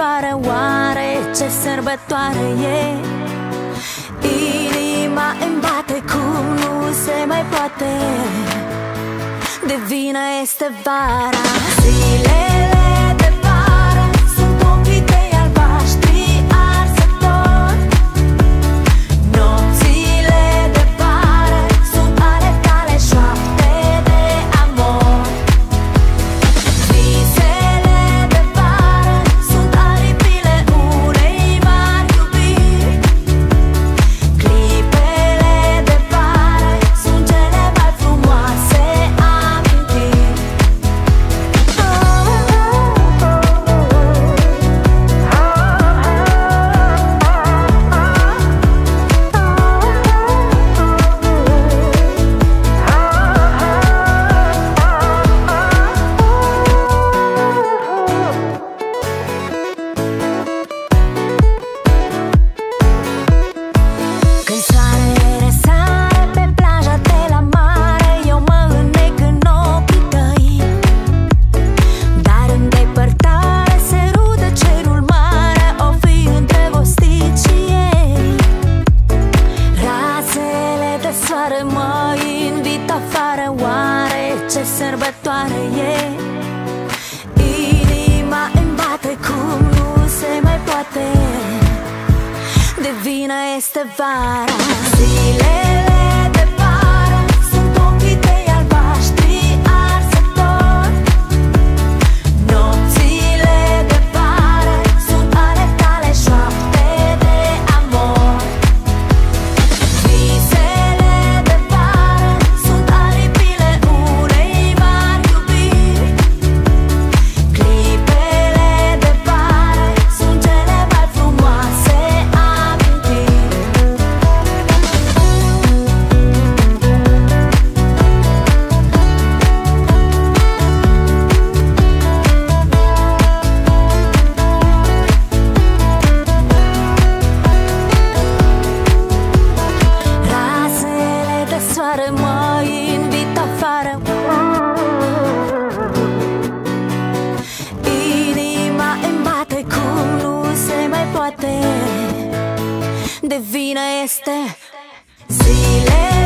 afară Oare ce sărbătoare e? Inima îmi bate cum nu se mai poate De vină este vara Zile ce sărbătoare e? Inima îmi bate cum nu se mai poate De vină este vara Zilele de vină este. Zile